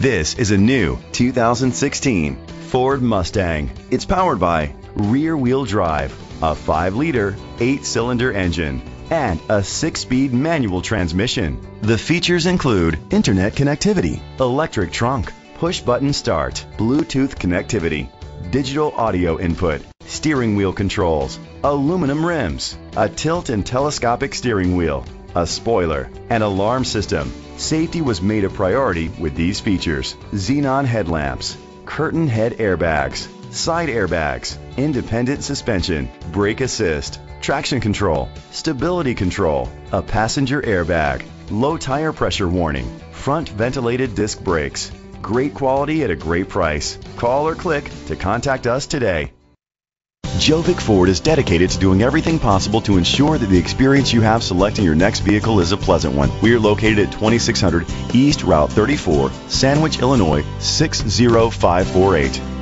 This is a new 2016 Ford Mustang. It's powered by rear wheel drive, a 5 liter, 8 cylinder engine, and a 6 speed manual transmission. The features include internet connectivity, electric trunk, push button start, Bluetooth connectivity, digital audio input, steering wheel controls, aluminum rims, a tilt and telescopic steering wheel, a spoiler, an alarm system. Safety was made a priority with these features. Xenon headlamps, curtain head airbags, side airbags, independent suspension, brake assist, traction control, stability control, a passenger airbag, low tire pressure warning, front ventilated disc brakes. Great quality at a great price. Call or click to contact us today. Gjovik Ford is dedicated to doing everything possible to ensure that the experience you have selecting your next vehicle is a pleasant one. We are located at 2600 East Route 34, Sandwich, Illinois 60548.